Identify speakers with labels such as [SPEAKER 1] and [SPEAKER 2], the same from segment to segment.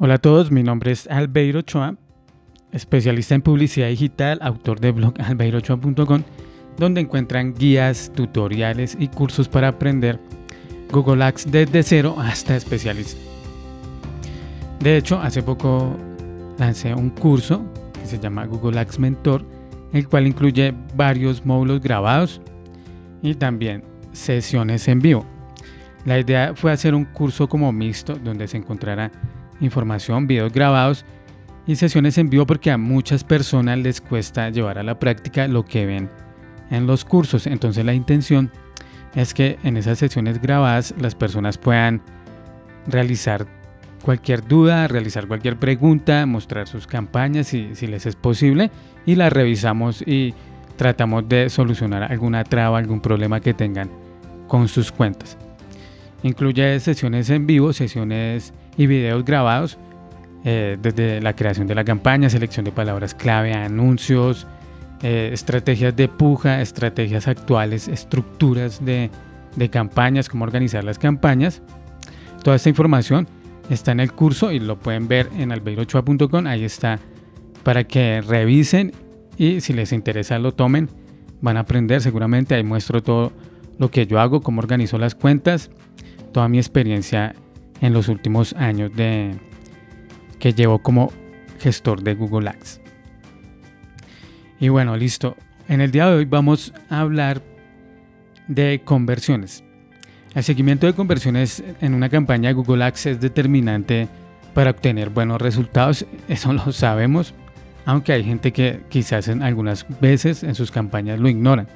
[SPEAKER 1] Hola a todos, mi nombre es Albeiro Ochoa, especialista en publicidad digital, autor de blog albeirochoa.com, donde encuentran guías, tutoriales y cursos para aprender Google Ads desde cero hasta especialista. De hecho, hace poco lancé un curso que se llama Google Ads Mentor, el cual incluye varios módulos grabados y también sesiones en vivo. La idea fue hacer un curso como mixto donde se encontrará información, videos grabados y sesiones en vivo porque a muchas personas les cuesta llevar a la práctica lo que ven en los cursos. Entonces la intención es que en esas sesiones grabadas las personas puedan realizar cualquier duda, realizar cualquier pregunta, mostrar sus campañas si, si les es posible y las revisamos y tratamos de solucionar alguna traba, algún problema que tengan con sus cuentas. Incluye sesiones en vivo, sesiones y videos grabados eh, desde la creación de la campaña, selección de palabras clave, anuncios, eh, estrategias de puja, estrategias actuales, estructuras de, de campañas, cómo organizar las campañas. Toda esta información está en el curso y lo pueden ver en albeirochoa.com. Ahí está para que revisen y si les interesa lo tomen. Van a aprender seguramente. Ahí muestro todo lo que yo hago, cómo organizo las cuentas, toda mi experiencia en los últimos años de, que llevo como gestor de Google Ads. Y bueno, listo. En el día de hoy vamos a hablar de conversiones. El seguimiento de conversiones en una campaña de Google Ads es determinante para obtener buenos resultados, eso lo sabemos, aunque hay gente que quizás en algunas veces en sus campañas lo ignoran.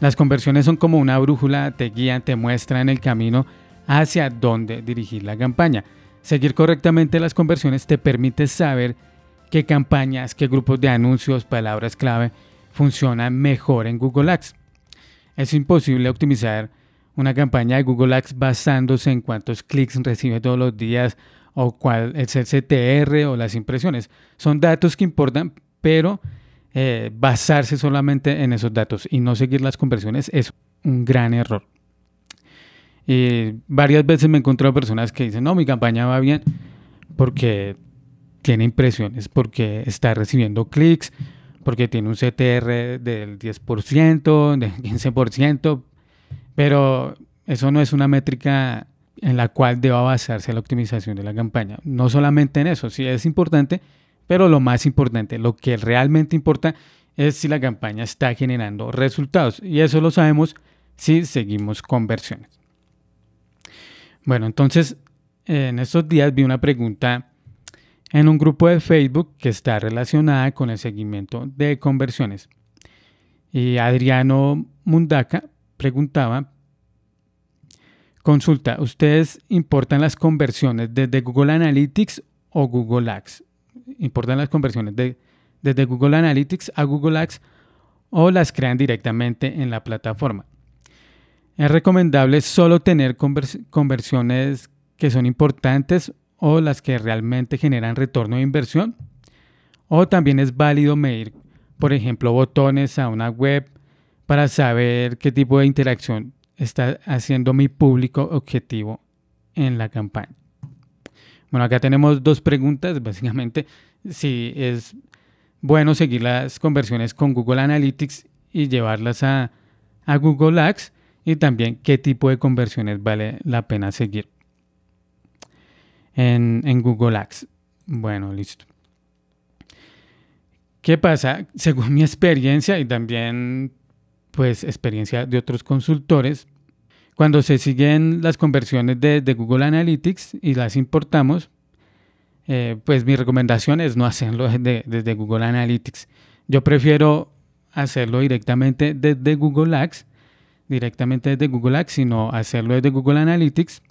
[SPEAKER 1] Las conversiones son como una brújula, te guían, te muestran el camino hacia dónde dirigir la campaña. Seguir correctamente las conversiones te permite saber qué campañas, qué grupos de anuncios, palabras clave funcionan mejor en Google Ads. Es imposible optimizar una campaña de Google Ads basándose en cuántos clics recibe todos los días o cuál es el CTR o las impresiones. Son datos que importan, pero eh, basarse solamente en esos datos y no seguir las conversiones es un gran error. Y varias veces me he encontrado personas que dicen, no, mi campaña va bien porque tiene impresiones, porque está recibiendo clics, porque tiene un CTR del 10%, del 15%, pero eso no es una métrica en la cual deba basarse la optimización de la campaña. No solamente en eso, sí es importante, pero lo más importante, lo que realmente importa es si la campaña está generando resultados. Y eso lo sabemos si seguimos conversiones. Bueno, entonces en estos días vi una pregunta en un grupo de Facebook que está relacionada con el seguimiento de conversiones. Y Adriano Mundaca preguntaba, consulta, ¿ustedes importan las conversiones desde Google Analytics o Google Ads? importan las conversiones de, desde Google Analytics a Google Ads o las crean directamente en la plataforma. Es recomendable solo tener conversiones que son importantes o las que realmente generan retorno de inversión. O también es válido medir, por ejemplo, botones a una web para saber qué tipo de interacción está haciendo mi público objetivo en la campaña. Bueno, acá tenemos dos preguntas, básicamente, si es bueno seguir las conversiones con Google Analytics y llevarlas a, Google Ads y también qué tipo de conversiones vale la pena seguir en, en Google Ads. Bueno, listo. ¿Qué pasa? Según mi experiencia y también pues experiencia de otros consultores, cuando se siguen las conversiones de, Google Analytics y las importamos, eh, pues mi recomendación es no hacerlo desde, Google Analytics. Yo prefiero hacerlo directamente desde Google Ads, directamente desde Google Ads, sino hacerlo desde Google Analytics,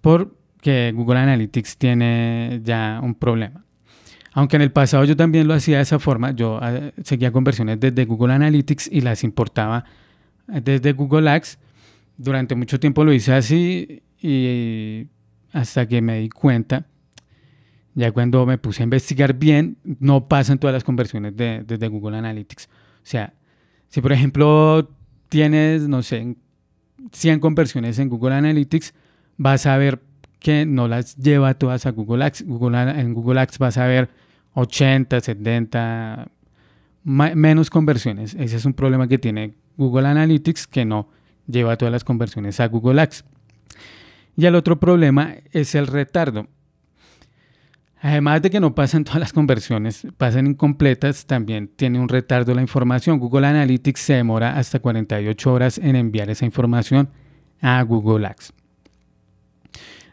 [SPEAKER 1] porque Google Analytics tiene ya un problema. Aunque en el pasado yo también lo hacía de esa forma, yo eh, seguía conversiones desde Google Analytics y las importaba desde Google Ads, durante mucho tiempo lo hice así y hasta que me di cuenta, ya cuando me puse a investigar bien, no pasan todas las conversiones de, desde Google Analytics. O sea, si por ejemplo tienes, no sé, 100 conversiones en Google Analytics, vas a ver que no las lleva todas a Google Ads. Google, en Google Ads vas a ver 80, 70, menos conversiones. Ese es un problema que tiene Google Analytics que no lleva todas las conversiones a Google Ads. Y el otro problema es el retardo. Además de que no pasan todas las conversiones, pasan incompletas, también tiene un retardo la información. Google Analytics se demora hasta 48 horas en enviar esa información a Google Ads.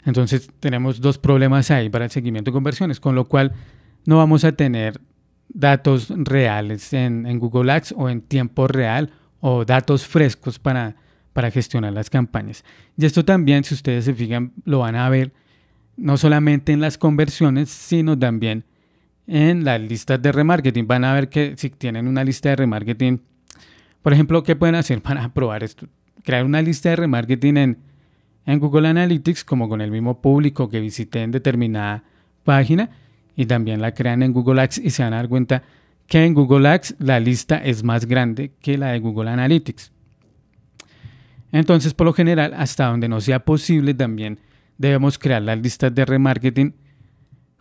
[SPEAKER 1] Entonces tenemos dos problemas ahí para el seguimiento de conversiones, con lo cual no vamos a tener datos reales en, Google Ads o en tiempo real o datos frescos para, para gestionar las campañas. Y esto también, si ustedes se fijan, lo van a ver no solamente en las conversiones, sino también en las listas de remarketing. Van a ver que si tienen una lista de remarketing, por ejemplo, ¿qué pueden hacer para probar esto? Crear una lista de remarketing en, en Google Analytics, como con el mismo público que visité en determinada página, y también la crean en Google Ads y se van a dar cuenta que en Google Ads la lista es más grande que la de Google Analytics. Entonces, por lo general, hasta donde no sea posible, también debemos crear las listas de remarketing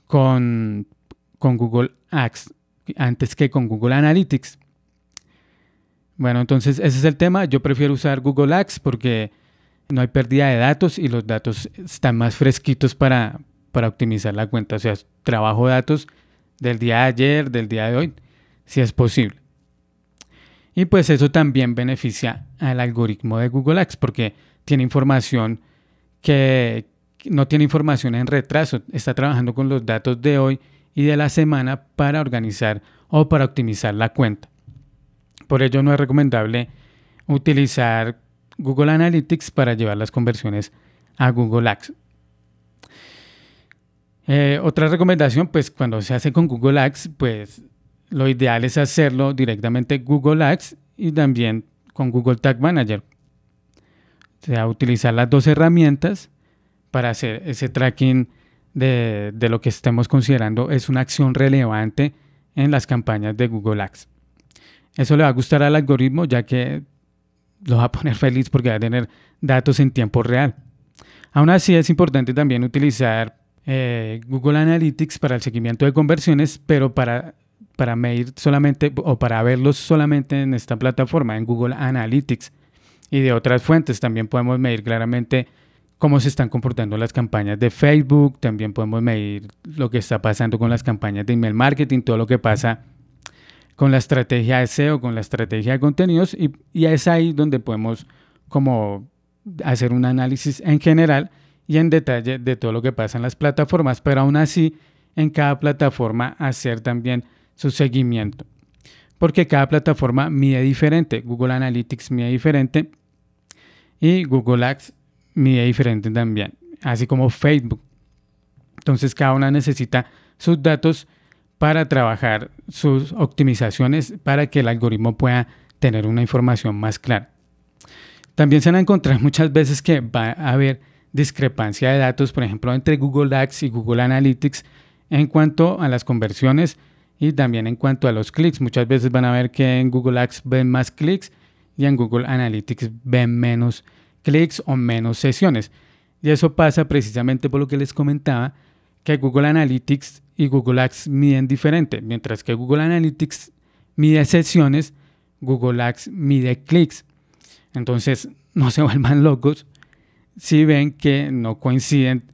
[SPEAKER 1] con, con Google Ads antes que con Google Analytics. Bueno, entonces ese es el tema. Yo prefiero usar Google Ads porque no hay pérdida de datos y los datos están más fresquitos para, para optimizar la cuenta. O sea, trabajo datos del día de ayer, del día de hoy, si es posible. Y pues eso también beneficia al algoritmo de Google Ads porque tiene información que no tiene información en retraso, está trabajando con los datos de hoy y de la semana para organizar o para optimizar la cuenta. Por ello no es recomendable utilizar Google Analytics para llevar las conversiones a Google Ads. Eh, otra recomendación, pues cuando se hace con Google Ads, pues lo ideal es hacerlo directamente Google Ads y también con Google Tag Manager. O sea, utilizar las dos herramientas para hacer ese tracking de, de lo que estemos considerando es una acción relevante en las campañas de Google Ads. Eso le va a gustar al algoritmo ya que lo va a poner feliz porque va a tener datos en tiempo real. Aún así es importante también utilizar eh, Google Analytics para el seguimiento de conversiones, pero para, para medir solamente o para verlos solamente en esta plataforma, en Google Analytics. Y de otras fuentes también podemos medir claramente cómo se están comportando las campañas de Facebook, también podemos medir lo que está pasando con las campañas de email marketing, todo lo que pasa con la estrategia de SEO, con la estrategia de contenidos y, y es ahí donde podemos como hacer un análisis en general y en detalle de todo lo que pasa en las plataformas, pero aún así en cada plataforma hacer también su seguimiento. Porque cada plataforma mide diferente. Google Analytics mide diferente y Google Ads mide diferente también, así como Facebook. Entonces cada una necesita sus datos para trabajar sus optimizaciones para que el algoritmo pueda tener una información más clara. También se van a encontrar muchas veces que va a haber discrepancia de datos, por ejemplo, entre Google Ads y Google Analytics en cuanto a las conversiones y también en cuanto a los clics. Muchas veces van a ver que en Google Ads ven más clics y en Google Analytics ven menos clics o menos sesiones. Y eso pasa precisamente por lo que les comentaba, que Google Analytics y Google Ads miden diferente. Mientras que Google Analytics mide sesiones, Google Ads mide clics. Entonces, no se vuelvan locos si ven que no coinciden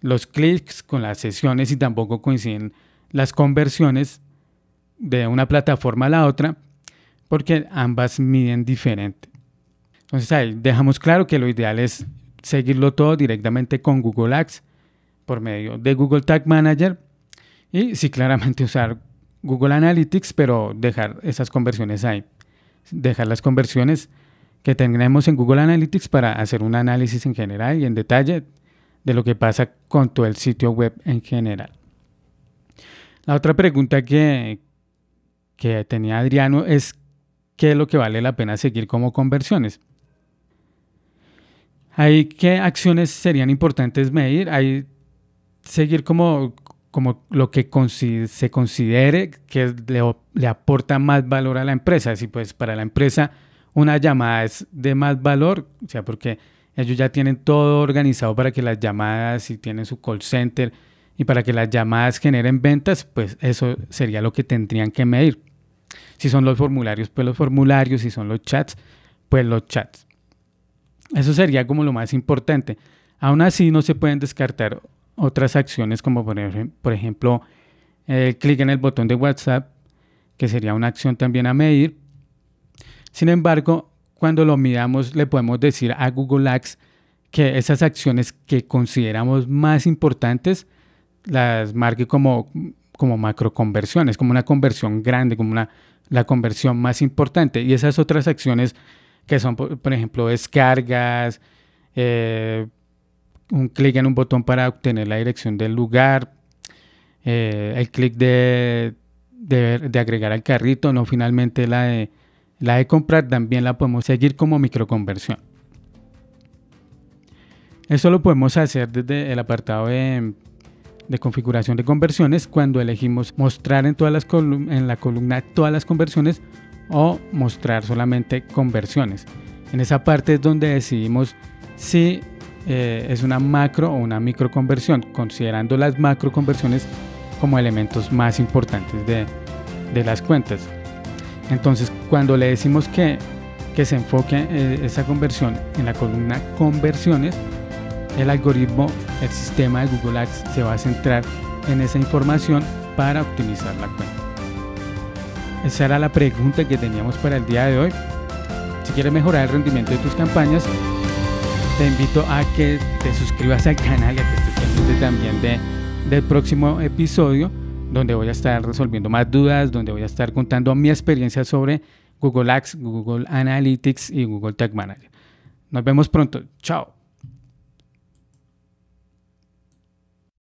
[SPEAKER 1] los clics con las sesiones y tampoco coinciden las conversiones de una plataforma a la otra, porque ambas miden diferente. Entonces ahí dejamos claro que lo ideal es seguirlo todo directamente con Google Ads por medio de Google Tag Manager y sí claramente usar Google Analytics, pero dejar esas conversiones ahí. Dejar las conversiones que tenemos en Google Analytics para hacer un análisis en general y en detalle de lo que pasa con todo el sitio web en general. La otra pregunta que, que tenía Adriano es qué es lo que vale la pena seguir como conversiones. Hay qué acciones serían importantes medir, hay seguir como, como lo que se considere que le, aporta más valor a la empresa. Si pues para la empresa una llamada es de más valor, o sea, porque ellos ya tienen todo organizado para que las llamadas, si tienen su call center y para que las llamadas generen ventas, pues eso sería lo que tendrían que medir. Si son los formularios, pues los formularios, si son los chats, pues los chats. Eso sería como lo más importante. Aún así no se pueden descartar otras acciones como por ejemplo el clic en el botón de WhatsApp, que sería una acción también a medir. Sin embargo, cuando lo midamos le podemos decir a Google Ads que esas acciones que consideramos más importantes las marque como, como macro conversiones, como una conversión grande, como una, la conversión más importante. Y esas otras acciones que son, por, ejemplo, descargas, eh, un clic en un botón para obtener la dirección del lugar, eh, el clic de, de, agregar al carrito, no finalmente la de la de comprar también la podemos seguir como microconversión. Eso lo podemos hacer desde el apartado de, configuración de conversiones cuando elegimos mostrar en, todas las en la columna todas las conversiones o mostrar solamente conversiones. En esa parte es donde decidimos si eh, es una macro o una micro conversión, considerando las macro conversiones como elementos más importantes de, de las cuentas. Entonces, cuando le decimos que, se enfoque eh, esa conversión en la columna conversiones, el algoritmo, el sistema de Google Ads se va a centrar en esa información para optimizar la cuenta. Esa era la pregunta que teníamos para el día de hoy. Si quieres mejorar el rendimiento de tus campañas, te invito a que te suscribas al canal y a que estés pendiente también de, del próximo episodio donde voy a estar resolviendo más dudas, donde voy a estar contando mi experiencia sobre Google Ads, Google Analytics y Google Tag Manager. Nos vemos pronto. Chao.